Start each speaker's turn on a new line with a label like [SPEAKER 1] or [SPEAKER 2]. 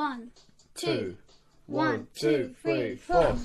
[SPEAKER 1] One, two,
[SPEAKER 2] two.
[SPEAKER 1] one, two, three, four.